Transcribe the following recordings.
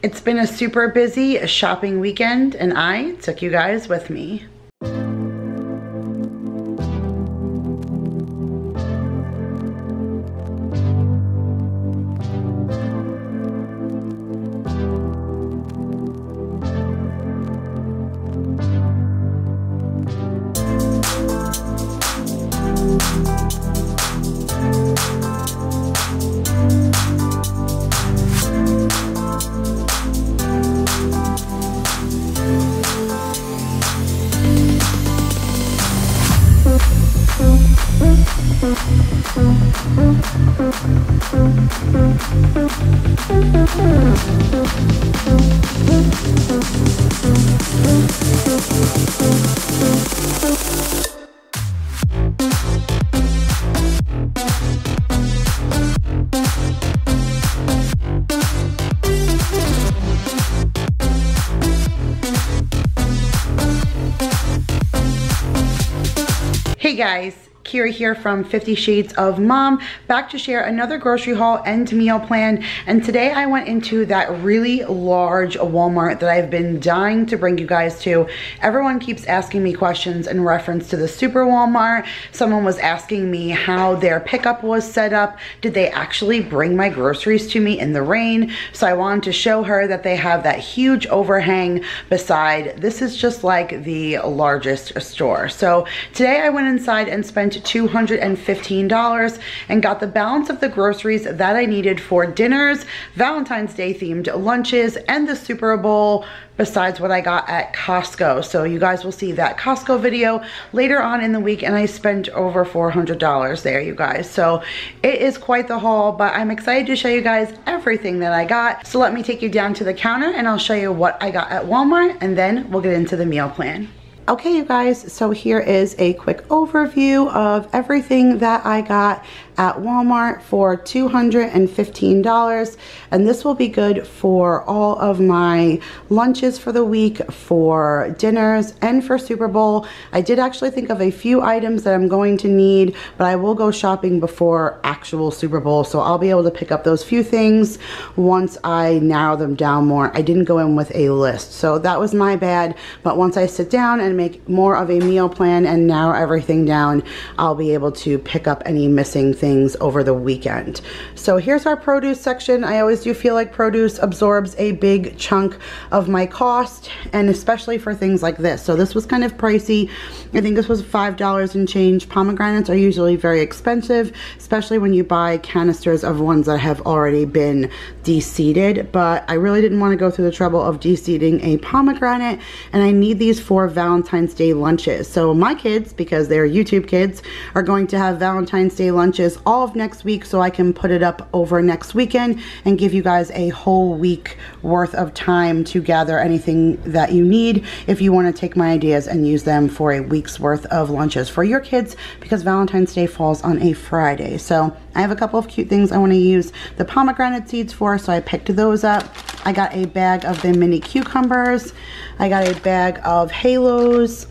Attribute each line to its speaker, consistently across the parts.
Speaker 1: It's been a super busy shopping weekend and I took you guys with me. Guys, Kira here from 50 Shades of Mom, back to share another grocery haul and meal plan. And today I went into that really large Walmart that I've been dying to bring you guys to. Everyone keeps asking me questions in reference to the Super Walmart. Someone was asking me how their pickup was set up. Did they actually bring my groceries to me in the rain? So I wanted to show her that they have that huge overhang beside. This is just like the largest store. So today I went inside and spent $215 and got the balance of the groceries that I needed for dinners, Valentine's Day themed lunches, and the Super Bowl besides what I got at Costco. So you guys will see that Costco video later on in the week and I spent over $400 there, you guys. So it is quite the haul, but I'm excited to show you guys everything that I got. So let me take you down to the counter and I'll show you what I got at Walmart and then we'll get into the meal plan. Okay, you guys, so here is a quick overview of everything that I got at Walmart for $215 and this will be good for all of my lunches for the week, for dinners, and for Super Bowl. I did actually think of a few items that I'm going to need, but I will go shopping before actual Super Bowl, so I'll be able to pick up those few things once I narrow them down more. I didn't go in with a list, so that was my bad, but once I sit down and make more of a meal plan and narrow everything down, I'll be able to pick up any missing things over the weekend. So here's our produce section. I always do feel like produce absorbs a big chunk of my cost and especially for things like this. So this was kind of pricey. I think this was $5 and change. Pomegranates are usually very expensive, especially when you buy canisters of ones that have already been de-seeded. But I really didn't want to go through the trouble of de-seeding a pomegranate and I need these for Valentine's Day lunches. So my kids, because they're YouTube kids, are going to have Valentine's Day lunches all of next week so I can put it up over next weekend and give you guys a whole week worth of time to gather anything that you need if you want to take my ideas and use them for a week's worth of lunches for your kids because Valentine's Day falls on a Friday. So I have a couple of cute things I want to use the pomegranate seeds for, so I picked those up. I got a bag of the mini cucumbers. I got a bag of halos.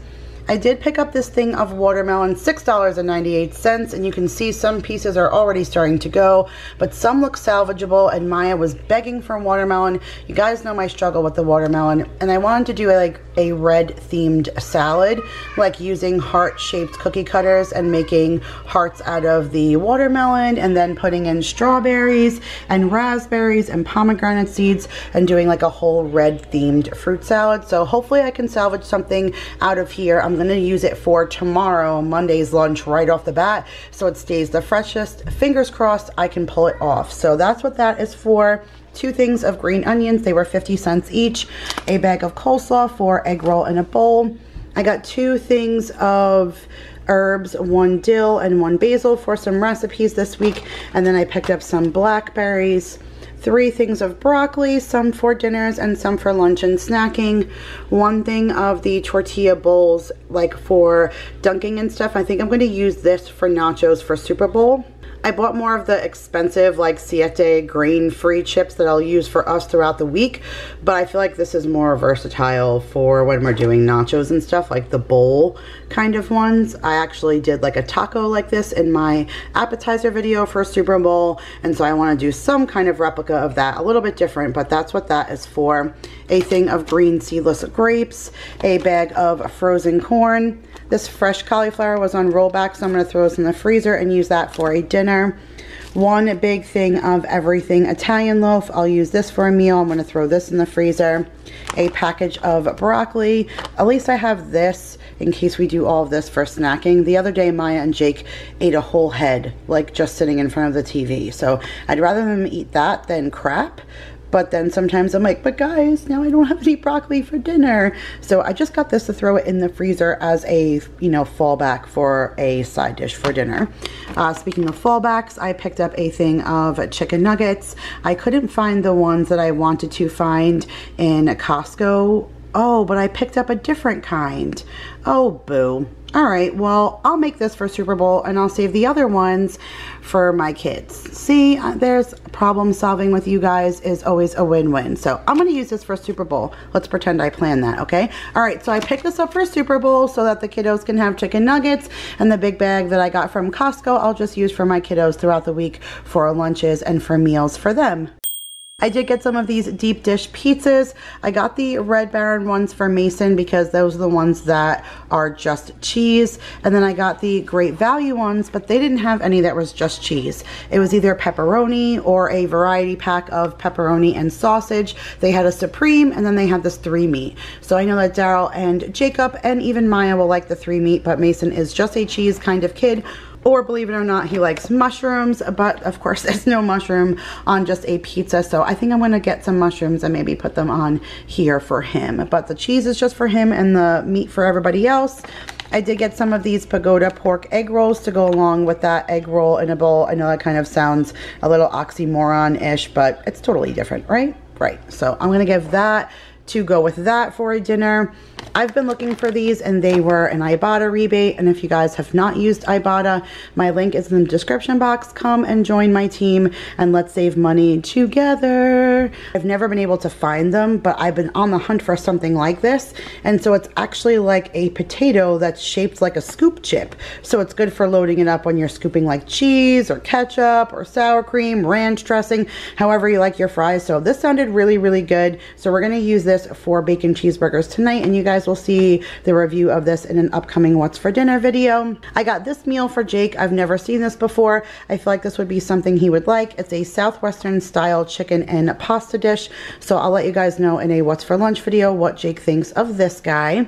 Speaker 1: I did pick up this thing of watermelon, $6.98, and you can see some pieces are already starting to go, but some look salvageable, and Maya was begging for watermelon. You guys know my struggle with the watermelon, and I wanted to do a, like a red themed salad, like using heart-shaped cookie cutters and making hearts out of the watermelon, and then putting in strawberries and raspberries and pomegranate seeds, and doing like a whole red themed fruit salad. So hopefully I can salvage something out of here. I'm going to use it for tomorrow, Monday's lunch right off the bat. So it stays the freshest. Fingers crossed I can pull it off. So that's what that is for. Two things of green onions. They were 50 cents each. A bag of coleslaw for egg roll in a bowl. I got two things of herbs, one dill and one basil for some recipes this week. And then I picked up some blackberries three things of broccoli, some for dinners and some for lunch and snacking, one thing of the tortilla bowls like for dunking and stuff. I think I'm going to use this for nachos for Super Bowl. I bought more of the expensive like Siete grain-free chips that I'll use for us throughout the week, but I feel like this is more versatile for when we're doing nachos and stuff, like the bowl kind of ones. I actually did like a taco like this in my appetizer video for Super Bowl, and so I want to do some kind of replica of that, a little bit different, but that's what that is for. A thing of green seedless grapes, a bag of frozen corn, this fresh cauliflower was on rollback, so I'm to throw this in the freezer and use that for a dinner. One big thing of everything Italian loaf. I'll use this for a meal. I'm going to throw this in the freezer. A package of broccoli. At least I have this in case we do all of this for snacking. The other day, Maya and Jake ate a whole head, like just sitting in front of the TV. So I'd rather them eat that than crap. But then sometimes I'm like, but guys, now I don't have any broccoli for dinner. So I just got this to throw it in the freezer as a, you know, fallback for a side dish for dinner. Uh, speaking of fallbacks, I picked up a thing of chicken nuggets. I couldn't find the ones that I wanted to find in Costco. Oh, but I picked up a different kind. Oh, boo. All right, well, I'll make this for Super Bowl and I'll save the other ones for my kids. See, uh, there's problem solving with you guys is always a win-win. So I'm going to use this for Super Bowl. Let's pretend I planned that, okay? All right, so I picked this up for Super Bowl so that the kiddos can have chicken nuggets and the big bag that I got from Costco, I'll just use for my kiddos throughout the week for lunches and for meals for them. I did get some of these deep dish pizzas. I got the Red Baron ones for Mason because those are the ones that are just cheese. And then I got the Great Value ones, but they didn't have any that was just cheese. It was either pepperoni or a variety pack of pepperoni and sausage. They had a Supreme and then they had this three meat. So I know that Daryl and Jacob and even Maya will like the three meat, but Mason is just a cheese kind of kid or believe it or not, he likes mushrooms, but of course there's no mushroom on just a pizza. So I think I'm gonna get some mushrooms and maybe put them on here for him. But the cheese is just for him and the meat for everybody else. I did get some of these Pagoda pork egg rolls to go along with that egg roll in a bowl. I know that kind of sounds a little oxymoron-ish, but it's totally different, right? Right, so I'm gonna give that to go with that for a dinner. I've been looking for these and they were an Ibotta rebate. And if you guys have not used Ibotta, my link is in the description box. Come and join my team and let's save money together. I've never been able to find them, but I've been on the hunt for something like this. And so it's actually like a potato that's shaped like a scoop chip. So it's good for loading it up when you're scooping like cheese or ketchup or sour cream, ranch dressing, however you like your fries. So this sounded really, really good. So we're gonna use this for bacon cheeseburgers tonight and you guys will see the review of this in an upcoming What's for Dinner video. I got this meal for Jake. I've never seen this before. I feel like this would be something he would like. It's a Southwestern style chicken and pasta dish. So I'll let you guys know in a What's for Lunch video what Jake thinks of this guy.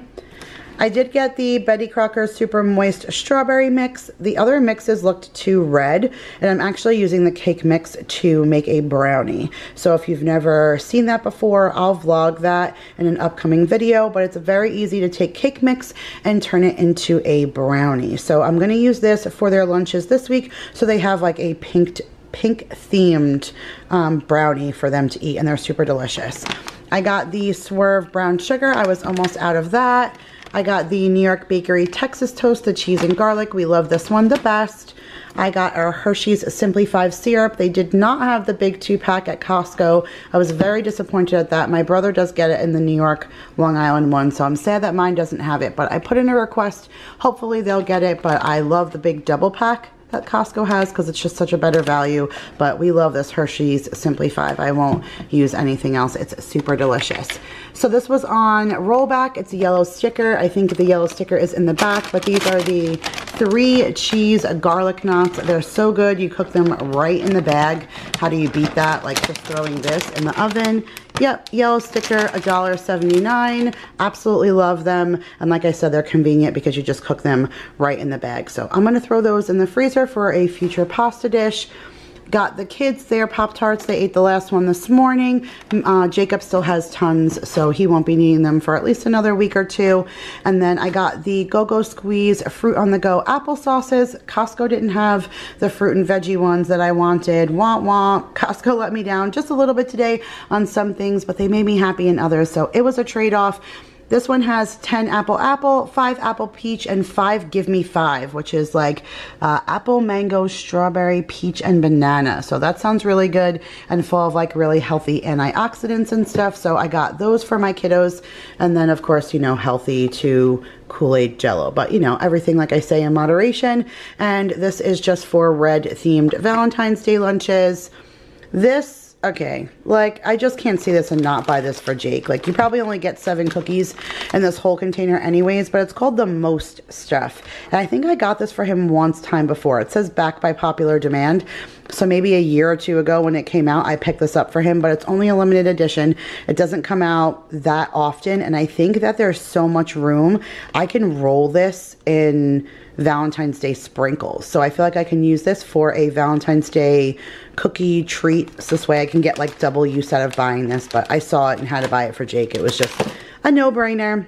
Speaker 1: I did get the Betty Crocker Super Moist Strawberry Mix. The other mixes looked too red, and I'm actually using the cake mix to make a brownie. So if you've never seen that before, I'll vlog that in an upcoming video, but it's very easy to take cake mix and turn it into a brownie. So I'm gonna use this for their lunches this week, so they have like a pink pink themed um, brownie for them to eat and they're super delicious. I got the Swerve brown sugar. I was almost out of that. I got the New York Bakery Texas Toasted Cheese and Garlic. We love this one the best. I got our Hershey's Simply 5 syrup. They did not have the big two pack at Costco. I was very disappointed at that. My brother does get it in the New York Long Island one, so I'm sad that mine doesn't have it. But I put in a request. Hopefully they'll get it, but I love the big double pack that Costco has because it's just such a better value. But we love this Hershey's Simply 5. I won't use anything else. It's super delicious. So this was on rollback. It's a yellow sticker. I think the yellow sticker is in the back, but these are the three cheese garlic knots. They're so good. You cook them right in the bag. How do you beat that? Like just throwing this in the oven. Yep, yellow sticker, $1.79. Absolutely love them. And like I said, they're convenient because you just cook them right in the bag. So I'm gonna throw those in the freezer for a future pasta dish. Got the kids their Pop-Tarts. They ate the last one this morning. Uh, Jacob still has tons, so he won't be needing them for at least another week or two. And then I got the Go-Go Squeeze Fruit on the Go apple sauces. Costco didn't have the fruit and veggie ones that I wanted. Womp womp. Costco let me down just a little bit today on some things, but they made me happy in others. So it was a trade-off. This one has 10 apple apple, 5 apple peach, and 5 give me 5, which is like uh, apple, mango, strawberry, peach, and banana. So that sounds really good and full of like really healthy antioxidants and stuff. So I got those for my kiddos. And then of course, you know, healthy to Kool-Aid Jello. But you know, everything like I say in moderation. And this is just for red themed Valentine's Day lunches. This okay, like I just can't see this and not buy this for Jake. Like you probably only get seven cookies in this whole container anyways, but it's called the Most Stuff. And I think I got this for him once time before. It says back by popular demand. So maybe a year or two ago when it came out, I picked this up for him, but it's only a limited edition. It doesn't come out that often. And I think that there's so much room. I can roll this in Valentine's Day sprinkles. So I feel like I can use this for a Valentine's Day cookie treat. So this way I can get like double use out of buying this. But I saw it and had to buy it for Jake. It was just a no-brainer.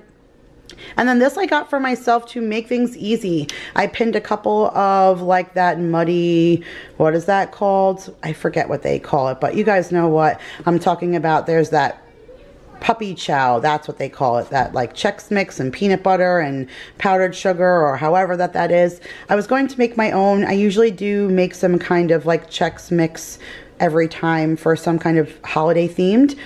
Speaker 1: And then this I got for myself to make things easy. I pinned a couple of like that muddy, what is that called? I forget what they call it, but you guys know what I'm talking about. There's that puppy chow, that's what they call it, that like Chex Mix and peanut butter and powdered sugar or however that that is. I was going to make my own. I usually do make some kind of like Chex Mix every time for some kind of holiday themed.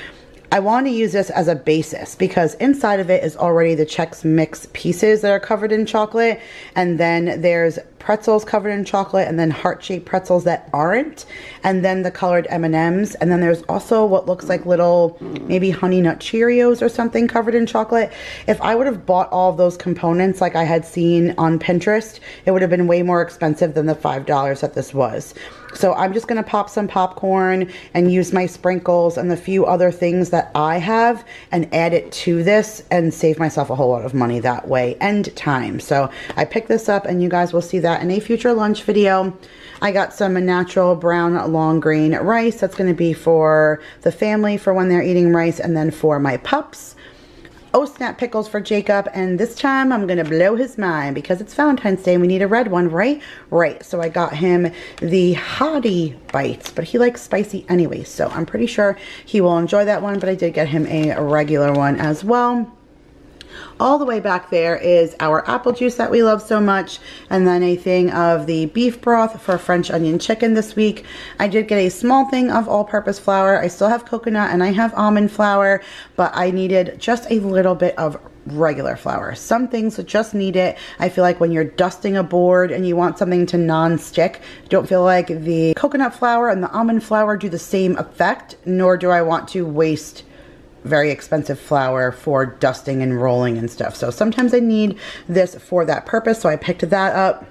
Speaker 1: I want to use this as a basis because inside of it is already the Chex Mix pieces that are covered in chocolate. And then there's pretzels covered in chocolate and then heart-shaped pretzels that aren't and then the colored M&Ms and then there's also what looks like little maybe honey nut Cheerios or something covered in chocolate. If I would have bought all of those components like I had seen on Pinterest, it would have been way more expensive than the $5 that this was. So I'm just going to pop some popcorn and use my sprinkles and the few other things that I have and add it to this and save myself a whole lot of money that way and time. So I picked this up and you guys will see that in a future lunch video. I got some natural brown long grain rice. That's going to be for the family for when they're eating rice and then for my pups. Oh snap pickles for Jacob and this time I'm going to blow his mind because it's Valentine's Day and we need a red one, right? Right, so I got him the Hottie Bites, but he likes spicy anyway, so I'm pretty sure he will enjoy that one, but I did get him a regular one as well. All the way back there is our apple juice that we love so much. And then a thing of the beef broth for French onion chicken this week. I did get a small thing of all-purpose flour. I still have coconut and I have almond flour, but I needed just a little bit of regular flour. Some things just need it. I feel like when you're dusting a board and you want something to non-stick, don't feel like the coconut flour and the almond flour do the same effect, nor do I want to waste very expensive flour for dusting and rolling and stuff. So sometimes I need this for that purpose. So I picked that up.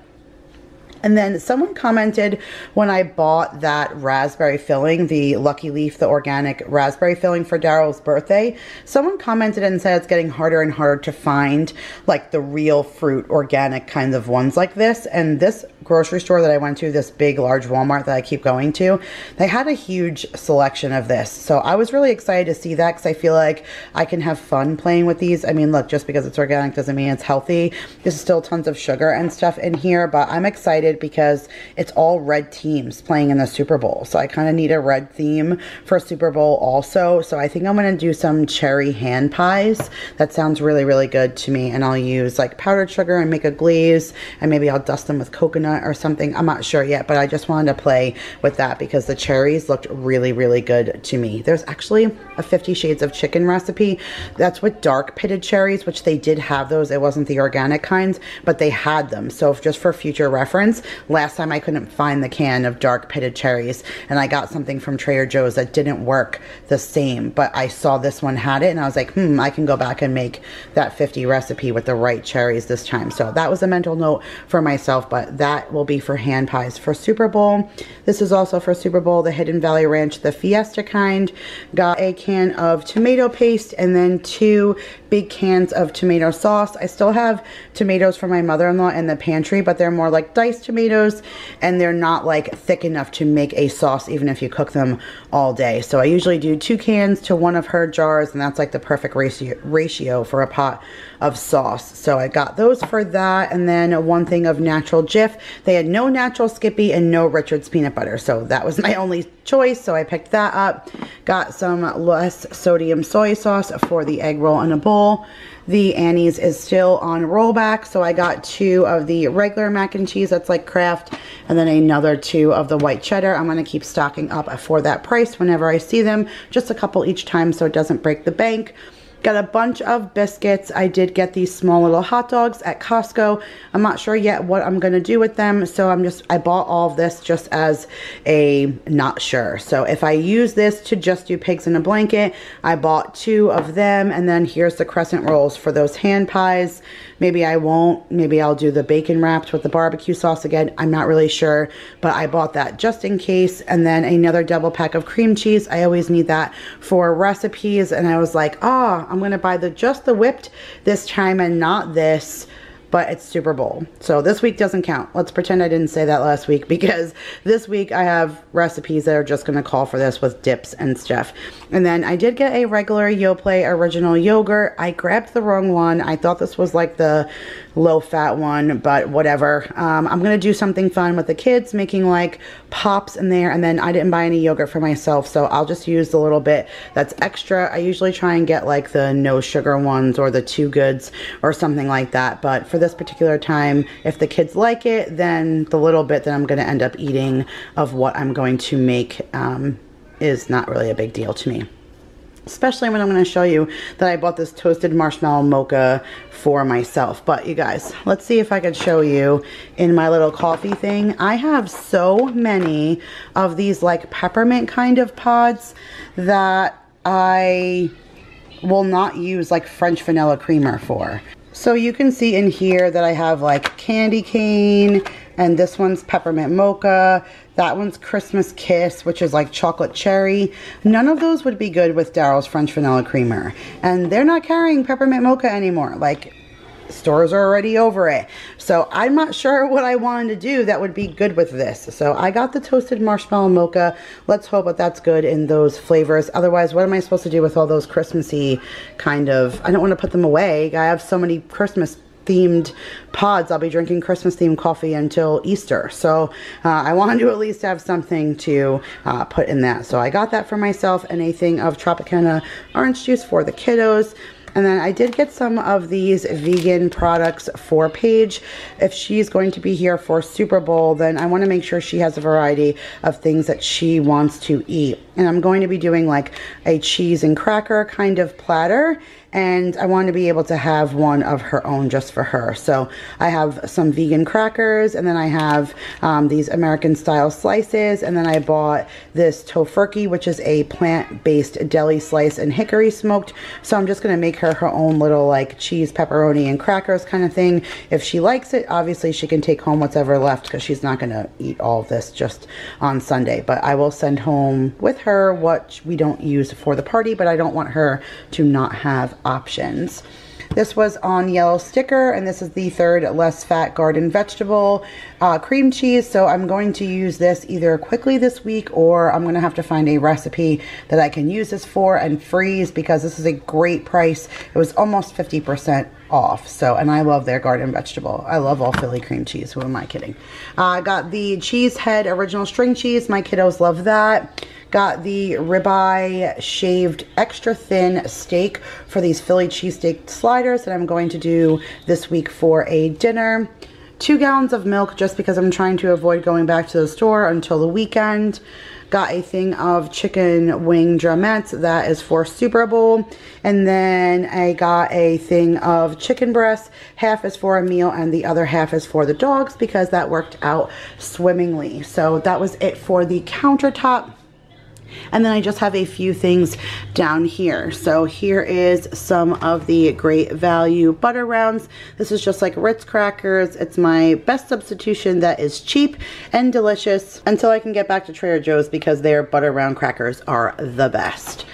Speaker 1: And then someone commented when I bought that raspberry filling, the Lucky Leaf, the organic raspberry filling for Daryl's birthday, someone commented and said it's getting harder and harder to find like the real fruit organic kinds of ones like this. And this grocery store that I went to, this big, large Walmart that I keep going to, they had a huge selection of this. So I was really excited to see that because I feel like I can have fun playing with these. I mean, look, just because it's organic doesn't mean it's healthy. There's still tons of sugar and stuff in here, but I'm excited because it's all red teams playing in the Super Bowl. So I kind of need a red theme for Super Bowl also. So I think I'm going to do some cherry hand pies. That sounds really, really good to me. And I'll use like powdered sugar and make a glaze and maybe I'll dust them with coconut or something. I'm not sure yet, but I just wanted to play with that because the cherries looked really, really good to me. There's actually a 50 Shades of Chicken recipe. That's with dark pitted cherries, which they did have those. It wasn't the organic kinds, but they had them. So just for future reference, last time I couldn't find the can of dark pitted cherries and I got something from Trader Joe's that didn't work the same, but I saw this one had it and I was like, hmm, I can go back and make that 50 recipe with the right cherries this time. So that was a mental note for myself, but that will be for hand pies for Super Bowl. This is also for Super Bowl, the Hidden Valley Ranch, the Fiesta kind. Got a can of tomato paste and then two big cans of tomato sauce. I still have tomatoes for my mother-in-law in the pantry, but they're more like diced tomatoes tomatoes and they're not like thick enough to make a sauce even if you cook them all day. So I usually do two cans to one of her jars and that's like the perfect ratio, ratio for a pot of sauce. So I got those for that and then one thing of natural Jif. They had no natural Skippy and no Richard's peanut butter. So that was my only choice. So I picked that up. Got some less sodium soy sauce for the egg roll in a bowl. The Annie's is still on rollback, so I got two of the regular mac and cheese that's like Kraft, and then another two of the white cheddar. I'm going to keep stocking up for that price whenever I see them, just a couple each time so it doesn't break the bank. Got a bunch of biscuits. I did get these small little hot dogs at Costco. I'm not sure yet what I'm going to do with them. So I'm just, I bought all of this just as a not sure. So if I use this to just do pigs in a blanket, I bought two of them. And then here's the crescent rolls for those hand pies. Maybe I won't. Maybe I'll do the bacon wrapped with the barbecue sauce again. I'm not really sure, but I bought that just in case. And then another double pack of cream cheese. I always need that for recipes. And I was like, oh, I'm going to buy the just the whipped this time and not this but it's Super Bowl. So this week doesn't count. Let's pretend I didn't say that last week because this week I have recipes that are just going to call for this with dips and stuff. And then I did get a regular Yoplait original yogurt. I grabbed the wrong one. I thought this was like the low fat one, but whatever. Um, I'm going to do something fun with the kids, making like pops in there. And then I didn't buy any yogurt for myself, so I'll just use the little bit that's extra. I usually try and get like the no sugar ones or the two goods or something like that. But for this particular time, if the kids like it, then the little bit that I'm going to end up eating of what I'm going to make um, is not really a big deal to me especially when I'm going to show you that I bought this toasted marshmallow mocha for myself. But you guys, let's see if I could show you in my little coffee thing. I have so many of these like peppermint kind of pods that I will not use like French vanilla creamer for. So you can see in here that I have like candy cane and this one's peppermint mocha. That one's Christmas Kiss, which is like chocolate cherry. None of those would be good with Daryl's French vanilla creamer. And they're not carrying peppermint mocha anymore. Like stores are already over it. So I'm not sure what I wanted to do that would be good with this. So I got the toasted marshmallow mocha. Let's hope that that's good in those flavors. Otherwise, what am I supposed to do with all those Christmassy kind of, I don't want to put them away. I have so many Christmas themed pods. I'll be drinking Christmas themed coffee until Easter. So uh, I wanted to at least have something to uh, put in that. So I got that for myself and a thing of Tropicana orange juice for the kiddos. And then I did get some of these vegan products for Paige. If she's going to be here for Super Bowl, then I want to make sure she has a variety of things that she wants to eat. And I'm going to be doing like a cheese and cracker kind of platter and I want to be able to have one of her own just for her. So I have some vegan crackers and then I have um, these American style slices and then I bought this Tofurky which is a plant-based deli slice and hickory smoked. So I'm just going to make her her own little like cheese, pepperoni, and crackers kind of thing. If she likes it, obviously she can take home whatever left because she's not going to eat all this just on Sunday. But I will send home with her what we don't use for the party, but I don't want her to not have options. This was on yellow sticker, and this is the third less fat garden vegetable uh, cream cheese. So I'm going to use this either quickly this week or I'm going to have to find a recipe that I can use this for and freeze because this is a great price. It was almost 50% off. So, and I love their garden vegetable. I love all Philly cream cheese. Who am I kidding? Uh, I got the cheese head original string cheese. My kiddos love that. Got the ribeye shaved extra thin steak for these Philly cheesesteak sliders that I'm going to do this week for a dinner. Two gallons of milk just because I'm trying to avoid going back to the store until the weekend. Got a thing of chicken wing drumettes that is for Super Bowl. And then I got a thing of chicken breast. Half is for a meal and the other half is for the dogs because that worked out swimmingly. So that was it for the countertop. And then I just have a few things down here. So here is some of the Great Value Butter Rounds. This is just like Ritz crackers. It's my best substitution that is cheap and delicious until I can get back to Trader Joe's because their butter round crackers are the best.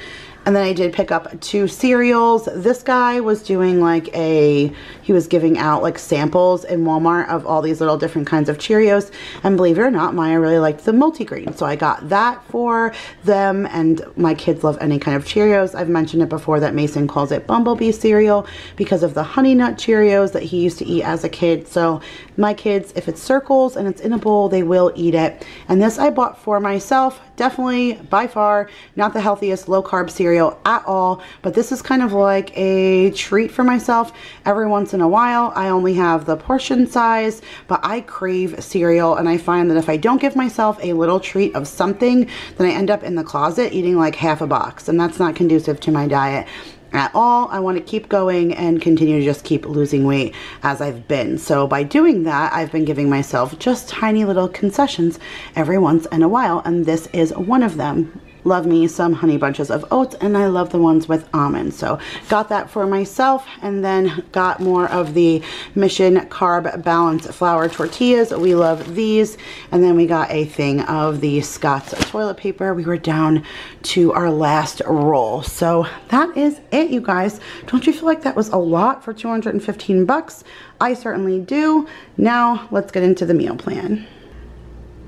Speaker 1: And then I did pick up two cereals. This guy was doing like a, he was giving out like samples in Walmart of all these little different kinds of Cheerios. And believe it or not, Maya really liked the multigrain. So I got that for them and my kids love any kind of Cheerios. I've mentioned it before that Mason calls it Bumblebee cereal because of the honey nut Cheerios that he used to eat as a kid. So my kids, if it's circles and it's in a bowl, they will eat it. And this I bought for myself. Definitely, by far, not the healthiest low carb at all. But this is kind of like a treat for myself every once in a while. I only have the portion size, but I crave cereal. And I find that if I don't give myself a little treat of something, then I end up in the closet eating like half a box. And that's not conducive to my diet at all. I want to keep going and continue to just keep losing weight as I've been. So by doing that, I've been giving myself just tiny little concessions every once in a while, and this is one of them love me some honey bunches of oats and I love the ones with almonds. So got that for myself and then got more of the Mission Carb Balance Flour Tortillas. We love these. And then we got a thing of the Scott's toilet paper. We were down to our last roll. So that is it, you guys. Don't you feel like that was a lot for 215 bucks? I certainly do. Now let's get into the meal plan.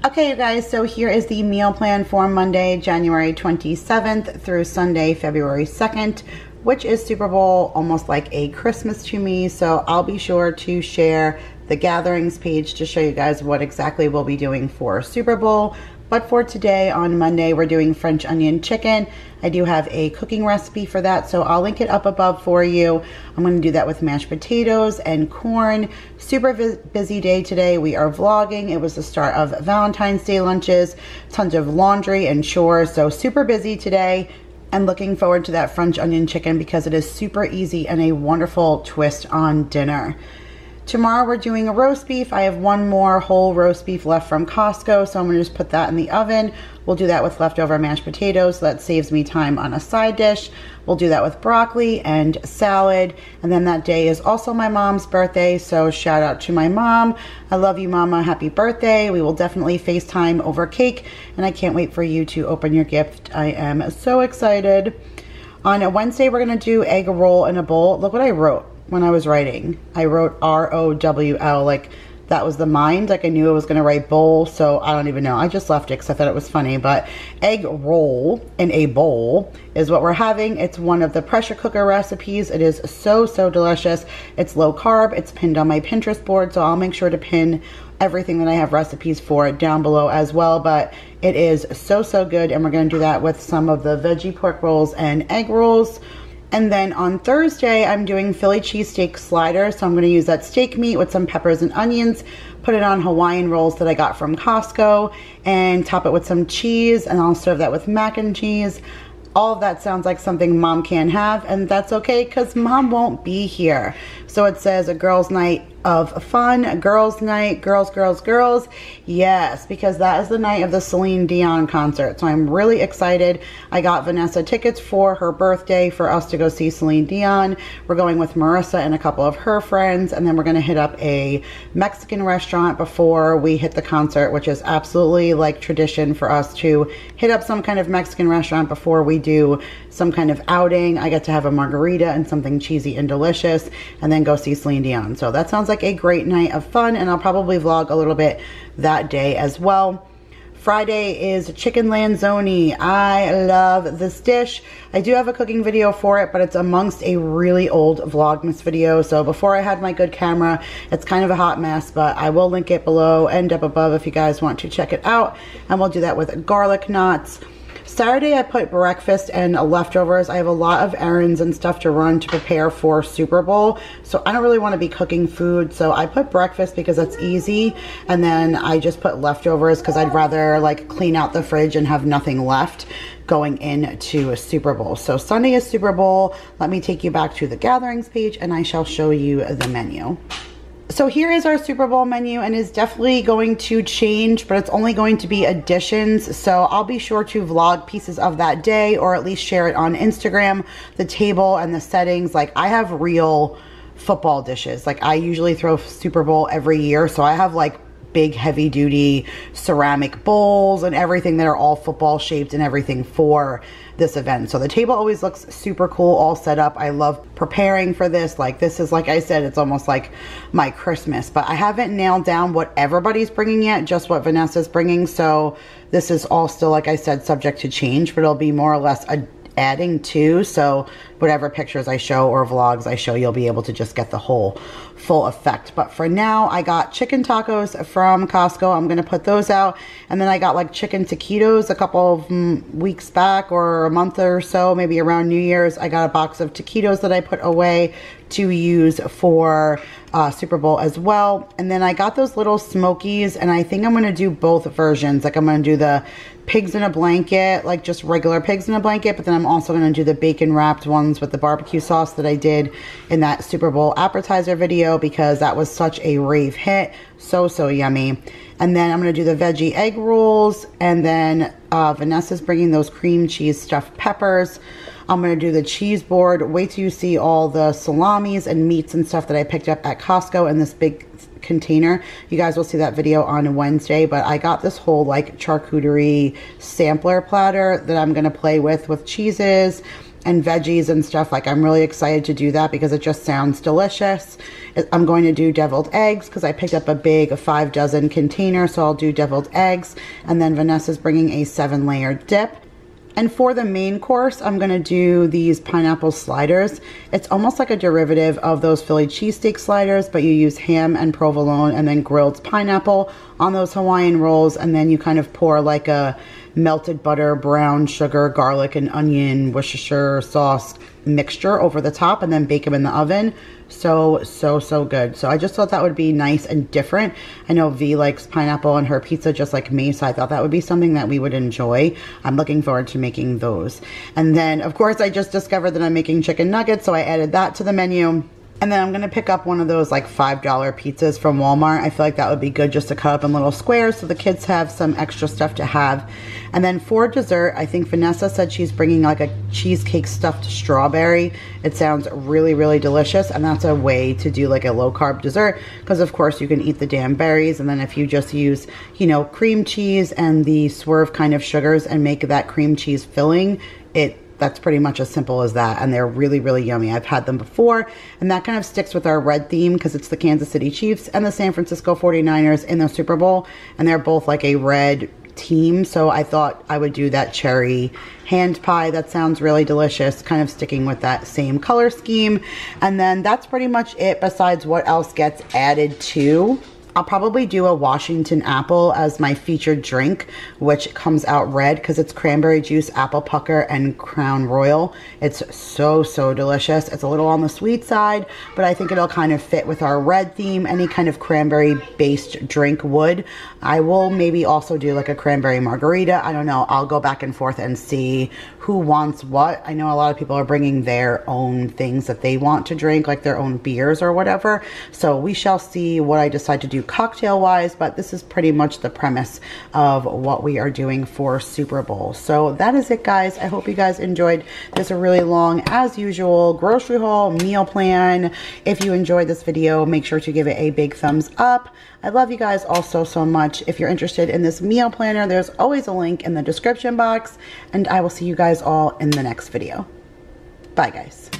Speaker 1: Okay, you guys, so here is the meal plan for Monday, January 27th through Sunday, February 2nd, which is Super Bowl, almost like a Christmas to me. So I'll be sure to share the gatherings page to show you guys what exactly we'll be doing for Super Bowl. But for today, on Monday, we're doing French onion chicken. I do have a cooking recipe for that, so I'll link it up above for you. I'm gonna do that with mashed potatoes and corn. Super busy day today. We are vlogging. It was the start of Valentine's Day lunches, tons of laundry and chores, so super busy today and looking forward to that French onion chicken because it is super easy and a wonderful twist on dinner. Tomorrow we're doing a roast beef. I have one more whole roast beef left from Costco, so I'm gonna just put that in the oven. We'll do that with leftover mashed potatoes. So that saves me time on a side dish. We'll do that with broccoli and salad. And then that day is also my mom's birthday, so shout out to my mom. I love you, mama. Happy birthday. We will definitely FaceTime over cake, and I can't wait for you to open your gift. I am so excited. On a Wednesday, we're gonna do egg roll in a bowl. Look what I wrote when I was writing. I wrote R-O-W-L, like that was the mind. Like I knew I was going to write bowl, so I don't even know. I just left it because I thought it was funny. But egg roll in a bowl is what we're having. It's one of the pressure cooker recipes. It is so, so delicious. It's low carb. It's pinned on my Pinterest board, so I'll make sure to pin everything that I have recipes for down below as well. But it is so, so good. And we're going to do that with some of the veggie pork rolls and egg rolls. And then on Thursday, I'm doing Philly cheesesteak slider. So I'm gonna use that steak meat with some peppers and onions, put it on Hawaiian rolls that I got from Costco, and top it with some cheese, and I'll serve that with mac and cheese. All of that sounds like something mom can have, and that's okay because mom won't be here. So it says a girls' night of fun, girls' night, girls, girls, girls. Yes, because that is the night of the Celine Dion concert. So I'm really excited. I got Vanessa tickets for her birthday for us to go see Celine Dion. We're going with Marissa and a couple of her friends, and then we're going to hit up a Mexican restaurant before we hit the concert, which is absolutely like tradition for us to hit up some kind of Mexican restaurant before we do some kind of outing. I get to have a margarita and something cheesy and delicious, and then go see Celine Dion. So that sounds a great night of fun and I'll probably vlog a little bit that day as well. Friday is chicken lanzoni. I love this dish. I do have a cooking video for it, but it's amongst a really old Vlogmas video. So before I had my good camera, it's kind of a hot mess, but I will link it below and up above if you guys want to check it out. And we'll do that with garlic knots. Saturday I put breakfast and leftovers. I have a lot of errands and stuff to run to prepare for Super Bowl. So I don't really want to be cooking food. So I put breakfast because that's easy. And then I just put leftovers because I'd rather like clean out the fridge and have nothing left going into a Super Bowl. So Sunday is Super Bowl. Let me take you back to the gatherings page and I shall show you the menu. So here is our Super Bowl menu and is definitely going to change, but it's only going to be additions. So I'll be sure to vlog pieces of that day or at least share it on Instagram, the table and the settings. Like I have real football dishes. Like I usually throw Super Bowl every year. So I have like big heavy duty ceramic bowls and everything that are all football shaped and everything for this event. So the table always looks super cool, all set up. I love preparing for this. Like this is, like I said, it's almost like my Christmas, but I haven't nailed down what everybody's bringing yet, just what Vanessa's bringing. So this is all still, like I said, subject to change, but it'll be more or less a adding to so whatever pictures I show or vlogs I show you'll be able to just get the whole full effect. But for now I got chicken tacos from Costco. I'm gonna put those out. And then I got like chicken taquitos a couple of mm, weeks back or a month or so maybe around New Year's. I got a box of taquitos that I put away to use for uh, Super Bowl as well. And then I got those little smokies and I think I'm going to do both versions. Like I'm going to do the pigs in a blanket, like just regular pigs in a blanket, but then I'm also going to do the bacon wrapped ones with the barbecue sauce that I did in that Super Bowl appetizer video because that was such a rave hit. So, so yummy. And then I'm going to do the veggie egg rolls and then uh, Vanessa's bringing those cream cheese stuffed peppers. I'm going to do the cheese board. Wait till you see all the salamis and meats and stuff that I picked up at Costco in this big container. You guys will see that video on Wednesday, but I got this whole like charcuterie sampler platter that I'm going to play with with cheeses and veggies and stuff. Like I'm really excited to do that because it just sounds delicious. I'm going to do deviled eggs because I picked up a big five dozen container. So I'll do deviled eggs. And then Vanessa's bringing a seven layer dip. And for the main course, I'm going to do these pineapple sliders. It's almost like a derivative of those Philly cheesesteak sliders, but you use ham and provolone and then grilled pineapple on those Hawaiian rolls. And then you kind of pour like a melted butter, brown sugar, garlic, and onion Worcestershire sauce mixture over the top and then bake them in the oven. So, so, so good. So I just thought that would be nice and different. I know V likes pineapple on her pizza just like me, so I thought that would be something that we would enjoy. I'm looking forward to making those. And then, of course, I just discovered that I'm making chicken nuggets, so I added that to the menu. And then I'm going to pick up one of those like $5 pizzas from Walmart. I feel like that would be good just to cut up in little squares so the kids have some extra stuff to have. And then for dessert, I think Vanessa said she's bringing like a cheesecake stuffed strawberry. It sounds really, really delicious. And that's a way to do like a low carb dessert because of course you can eat the damn berries. And then if you just use, you know, cream cheese and the swerve kind of sugars and make that cream cheese filling, it that's pretty much as simple as that. And they're really, really yummy. I've had them before. And that kind of sticks with our red theme because it's the Kansas City Chiefs and the San Francisco 49ers in the Super Bowl. And they're both like a red team. So I thought I would do that cherry hand pie. That sounds really delicious. Kind of sticking with that same color scheme. And then that's pretty much it besides what else gets added to I'll probably do a Washington apple as my featured drink, which comes out red because it's cranberry juice, apple pucker, and Crown Royal. It's so, so delicious. It's a little on the sweet side, but I think it'll kind of fit with our red theme. Any kind of cranberry-based drink would. I will maybe also do like a cranberry margarita. I don't know. I'll go back and forth and see who wants what. I know a lot of people are bringing their own things that they want to drink, like their own beers or whatever. So we shall see what I decide to do cocktail wise, but this is pretty much the premise of what we are doing for Super Bowl. So that is it guys. I hope you guys enjoyed this really long, as usual, grocery haul, meal plan. If you enjoyed this video, make sure to give it a big thumbs up. I love you guys all so, so much. If you're interested in this meal planner, there's always a link in the description box. And I will see you guys all in the next video. Bye, guys.